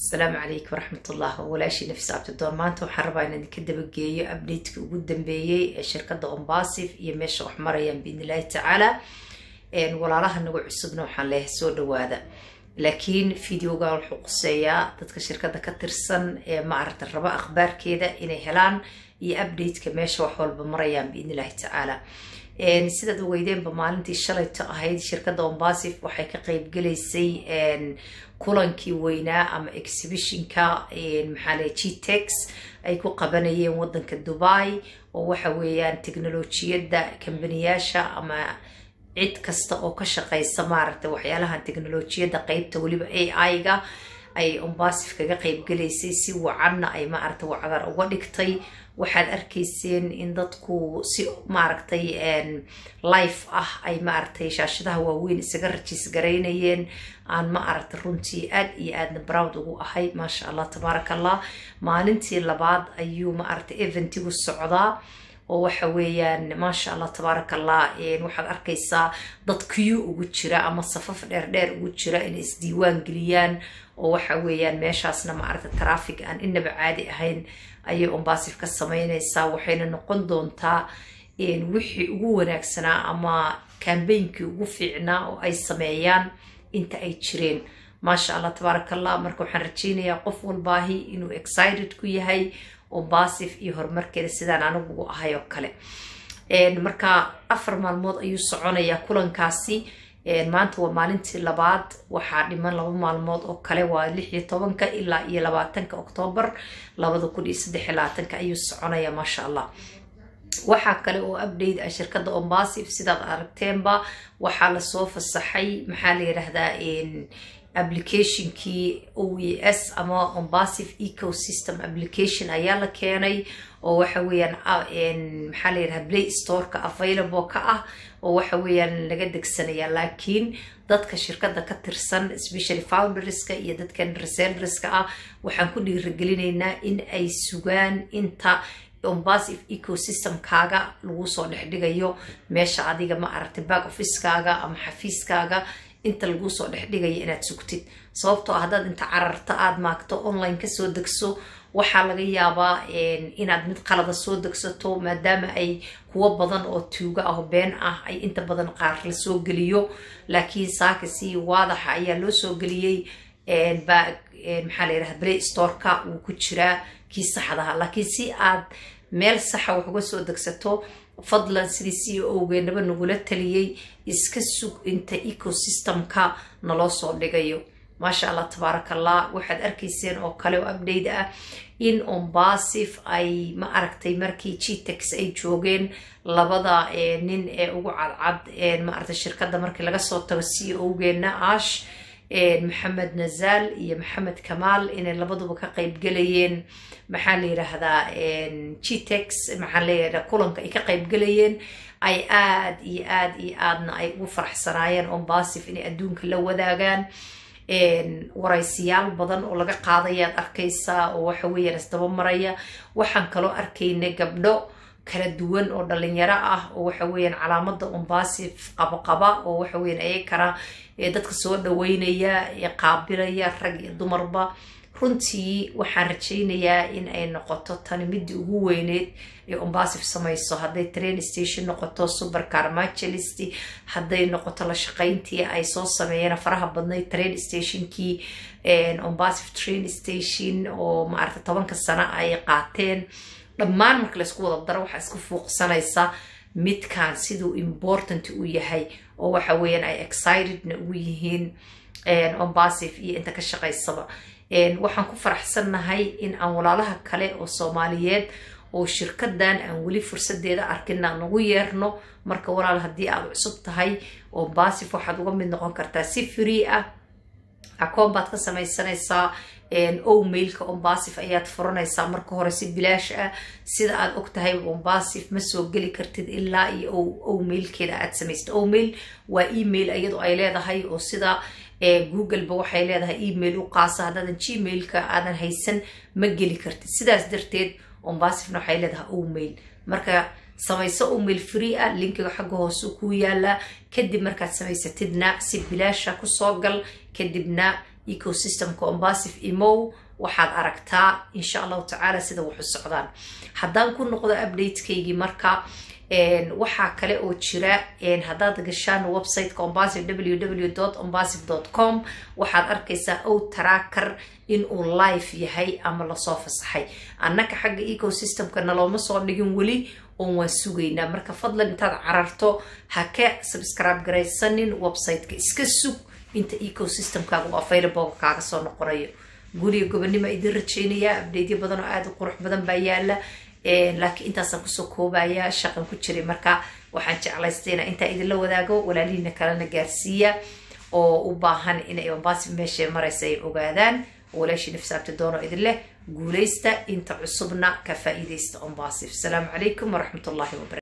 asalaamu calaykum waraxmatullah walaashii nafis abdidoon maanta waxaan rabaa inaan idinka dabageeyo updateki ugu dambeeyey ee shirkadda ombasif iyo meesha wax marayaan biidn illaahi tacaala walaalaha nagu cusubna waxaan leeyahay soo dhawaada laakiin videogan wuxuu quseeyaa dadka shirkadda ka tirsan ee maaragta raba akhbaarkeeda inay helaan iyo updateka meesha wax walba marayaan biidn illaahi tacaala sidaad ogeydeenba maalintii shalayto ahayd shirkadda ombasif waxay ka qeybgelaysay kulankii weynaa ama exhibitionka maxaale gtex ay ku qabanayeen wadanka dubai oo waxa weeyaan teknolojiyadda kambaniyaasha ama cid kasta oo ka shaqeysa maaragta waxyaalahan teknolojiyadda qeybta weliba a i-ga ay ombasif kaga qeybgelaysay si wacanna ay maaragta wacdar uga dhigtay. Waxaad arkayseen in dadku si maaragtay life ah ay maaragtay shaashadaha waaweyn isaga rajiis garaynayeen. Aan ma aragtay runtii aad iyo aadna browd ugu ahay maasha allah tabaaraka allah maalintii labaad ayuu maaragtay eventigu socdaa oo waxa weeyaan maasha allah tabaaraka allah waxaad arkaysaa dad kiyu ugu jira ama safaf dheerdheer ugu jira inay isdiiwaan geliyaan oo waxa weeyaan meeshaasna maaragta traffic aan inaba caadi ahayn ayay ombasif ka sameynaysaa waxayna noqon doontaa wixii ugu wanaagsanaa ama kambeynkii ugu fiicnaa oo ay sameeyaan inta ay jireen maasha allah tabaaraka allah marka waxaan rajeynayaa qof walbaahi inuu excited ku yahay ombasif iyo horumarkeeda sidaan anigu ahay oo kale. Marka afar maalmood ayuu soconayaa kulankaasi. Maanta waa maalintii labaad. Waxaa dhiman laba maalmood oo kale waa lix iyo tobanka ilaa iyo labaatanka oktoobar labada kun iyo saddex iyo labaatanka ayuu soconaya maasha allah waxaa kale oo update ah shirkadda ombasif sidaad aragteenba waxaa la soo fasaxay. Maxaa la yidhaahdaa applicationkii o e s ama ombasif ecosystem application ayaa la keenay oo waxa weeyaan maxaa la yidhaha play storeka available ka ah oo waxa weeyaan laga degsanaya laakiin dadka shirkadda ka tirsan especially founderska iyo dadkan resellerska ah waxaan ku dhiirigelinaynaa in ay sugaan inta ombasif ecosystemkaaga lagu soo dhexdhigayo meesha adiga ma aragtay back officekaaga ama xafiiskaaga inta lagu soo dhexdhigayo inaad sugtid. Sababtoo ah haddaad inta cararta aada maagto online ka soo degso waxaa laga yaabaa inaad mid qalada soo degsato maadaama ay kuwo badan oo tuuga ah oo been ah ay inta badan qaar la soo geliyo. Laakiin saaka si waadaxa ayaa loo soo geliyey maxaa la yidhaha play storeka wuu ku jiraa kii saxdaha laakiin si aad meel saxa wax uga soo degsato fadlan sidii si owgeenaba nagula taliyey iska sug inta ecosystemka naloo soo dhigayo. Maasha allah tabaaraka allah waxaad arkayseen oo kale oo update ah in ombasif ay ma aragtay markii gtex ay joogeen labada nin ee ugu cadcad maaragtay shirkadda markii laga soo tago c owgeena ash maxamed nazal iyo maxamed kamaal inay labaduba ka qeybgelayeen maxaa la yidhaahdaa gtex maxaa layidhahda kulanka ay ka qeybgelayeen ay aad iyo aad iyo aadna ay ugu faraxsanaayeen ombasif inay adduunka la wadaagaan. Waraysiyaal badan oo laga qaadayaad arkaysaa oo waxa weeyaan isdaba maraya. Waxaan kaloo arkaynay gabdho kala duwan oo dhalinyaro ah oo waxa weeyaan calaamada ombasif qabaqaba oo waxa weyan ayakana dadka soo dhaweynaya ee qaabilaya rag iyo dumarba. Runtii waxaan rajaynayaa in ay noqoto tani midii ugu weyneyd ee ombasif samayso. Hadday train station noqoto supercar machelist hadday noqoto la shaqayntii ay soo sameeyeen faraha badnayd train stationkii ombasif train station oo maaragta tobanka sano ay qaateen dhammaan marka laysku wada daro waxaa isku fuuqsanaysa midkan siduu important u yahay oo waxa weeyaan ay excitedna ugu yihiin ombasif iyo inta ka shaqaysaba. Waxaan ku faraxsannahay in aan walaalaha kale oo soomaaliyeed oo shirkadan aan weli fursadeeda arkin aan ugu yeerno. Marka walaal haddii aad cusub tahay ombasif waxaad uga mid noqon kartaa si free ah. Akoon baad ka samaysanaysaa o mailka ombasif ayaad furanaysaa marka hore si bilaash ah sida aad og tahay ombasif ma soo geli kartid ilaa iyo o mailkeeda aad samaysta o mail waa email iyadoo ay leedahay oo sida googleba waxay leedahay email u qaasa haddaadan gmailka aadan haysan ma geli kartid sidaas darteed ombasifna waxay leedahay o mail. Marka samayso email free ah linkiga xagga hoose kuu yaalaa kadib markaad samaysatidna si bilaasha ku soo gal kadibna ecosystemka ombasif imow waxaad aragtaa insha allahu tacaala sida wuxu socdaan. Haddaan ku noqdo updatekaygii marka waxaa kale oo jira haddaad gashaan websiteka ombasif www ombasif com waxaad arkaysaa ow tracker inuu live yahay ama la soo fasaxay. Annaka xagga ecosystemka nalooma soo dhigin weli oon waan sugaynaa. Marka fadlan intaad cararto ha ka subscribe garaysanin websiteka. Iska sug inta ecosystemkaaga oo available kaaga soo noqonayo. Guriga gobonimo idin rajeynayaa abdeedyo badan oo aada u qurux badan baa yaalla laakiin intaasaan ku soo koobaya shaqan ku jiray. Marka waxaan jeclaystayna intaa idinla wadaago walaalihiina kalena gaarsiiya. Oo u baahan inay ombasi meesha maraysa ay ogaadaan. Walaashii nafsaabti doono idin leh guulaysta inta cusubna ka faa'iidaysta ombasif asalaamu calaykum waraxmat ullahi wabarakatu